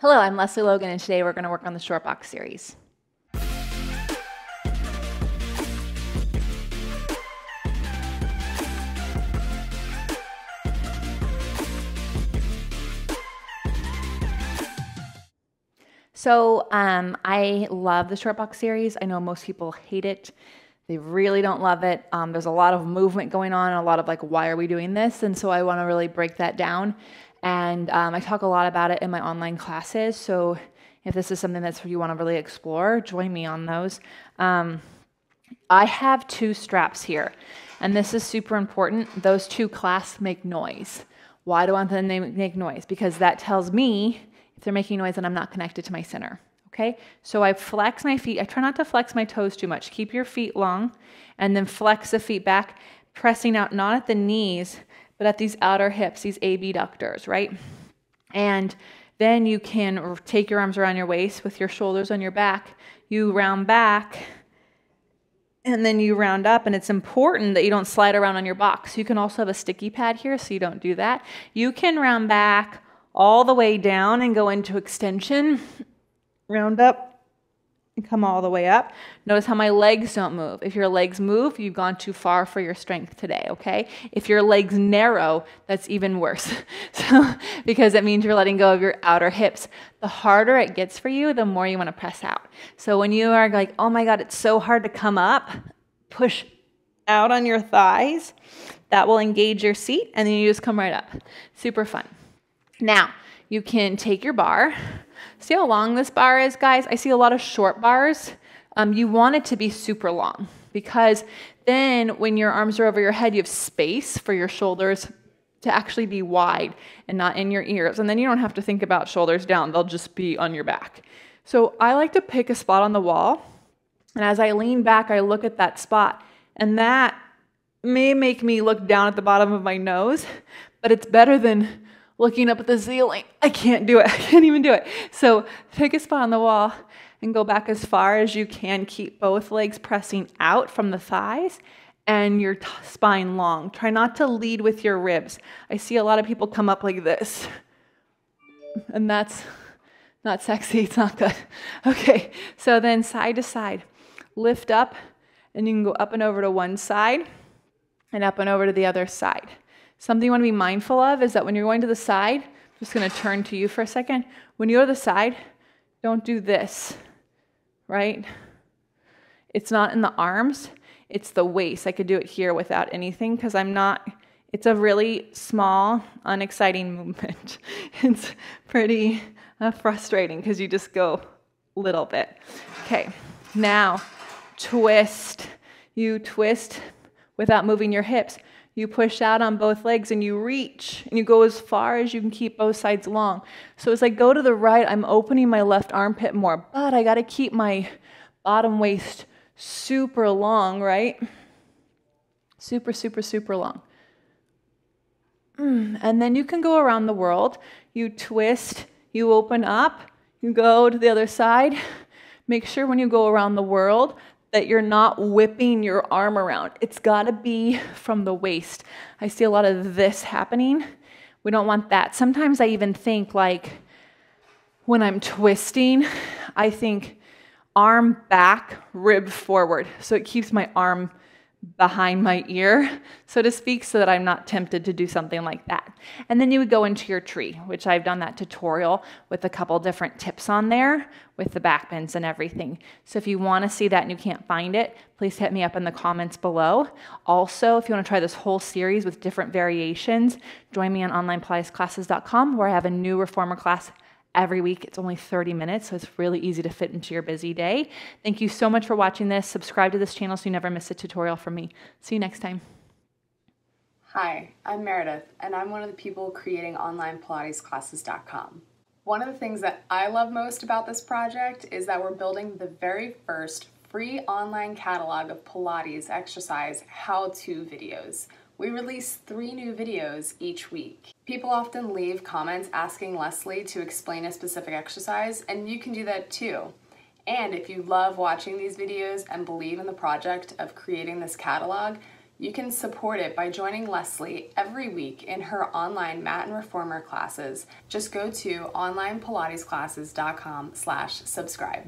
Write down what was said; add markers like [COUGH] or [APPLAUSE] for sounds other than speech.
Hello, I'm Lesley Logan, and today we're going to work on the short box series. So um, I love the short box series. I know most people hate it. They really don't love it. Um, there's a lot of movement going on, a lot of like, why are we doing this? And so I want to really break that down and um, I talk a lot about it in my online classes. So if this is something that you want to really explore, join me on those. Um, I have two straps here, and this is super important. Those two clasps make noise. Why do I want them to make noise? Because that tells me if they're making noise and I'm not connected to my center. Okay, so I flex my feet. I try not to flex my toes too much. Keep your feet long and then flex the feet back, pressing out not at the knees, but at these outer hips, these abductors, right? And then you can take your arms around your waist with your shoulders on your back. You round back and then you round up. And it's important that you don't slide around on your box. You can also have a sticky pad here so you don't do that. You can round back all the way down and go into extension, round up, and come all the way up. Notice how my legs don't move. If your legs move, you've gone too far for your strength today, okay? If your legs narrow, that's even worse. [LAUGHS] so, because it means you're letting go of your outer hips. The harder it gets for you, the more you want to press out. So when you are like, oh my God, it's so hard to come up, push out on your thighs. That will engage your seat, and then you just come right up. Super fun. Now, you can take your bar, See how long this bar is, guys? I see a lot of short bars. Um, you want it to be super long because then when your arms are over your head, you have space for your shoulders to actually be wide and not in your ears. And then you don't have to think about shoulders down, they'll just be on your back. So I like to pick a spot on the wall. And as I lean back, I look at that spot. And that may make me look down at the bottom of my nose, but it's better than looking up at the ceiling. I can't do it. [LAUGHS] I can't even do it. So pick a spot on the wall and go back as far as you can. Keep both legs pressing out from the thighs and your t- spine long. Try not to lead with your ribs. I see a lot of people come up like this, [LAUGHS] and that's not sexy. It's not good. [LAUGHS] Okay, so then side to side, lift up, and you can go up and over to one side and up and over to the other side. Something you want to be mindful of is that when you're going to the side, I'm just going to turn to you for a second. When you go to the side, don't do this, right? It's not in the arms, it's the waist. I could do it here without anything because I'm not, it's a really small, unexciting [LAUGHS] movement. it's pretty uh, frustrating because you just go little bit. Okay, now twist. You twist without moving your hips. You push out on both legs and you reach and you go as far as you can keep both sides long. So as I go to the right, I'm opening my left armpit more, but I got to keep my bottom waist super long, right? Super, super, super long. Mm, and then you can go around the world. You twist, you open up, you go to the other side. Make sure when you go around the world that you're not whipping your arm around. It's got to be from the waist. I see a lot of this happening. We don't want that. Sometimes I even think like when I'm twisting, I think arm back, rib forward. So it keeps my arm behind my ear, [LAUGHS] so to speak, so that I'm not tempted to do something like that. And then you would go into your tree, which I've done that tutorial with a couple different tips on there with the back bends and everything. So if you want to see that and you can't find it, please hit me up in the comments below. Also, if you want to try this whole series with different variations, join me on onlinepilatesclasses.com where I have a new reformer class every week. It's only 30 minutes, so it's really easy to fit into your busy day. Thank you so much for watching this. Subscribe to this channel so you never miss a tutorial from me. See you next time. Hi, I'm Meredith, and I'm one of the people creating OnlinePilatesClasses.com. One of the things that I love most about this project is that we're building the very first free online catalog of Pilates exercise how-to videos. We release three new videos each week. People often leave comments asking Lesley to explain a specific exercise, and you can do that too. And if you love watching these videos and believe in the project of creating this catalog, You can support it by joining Lesley every week in her online mat and reformer classes. Just go to onlinepilatesclasses.com slash subscribe.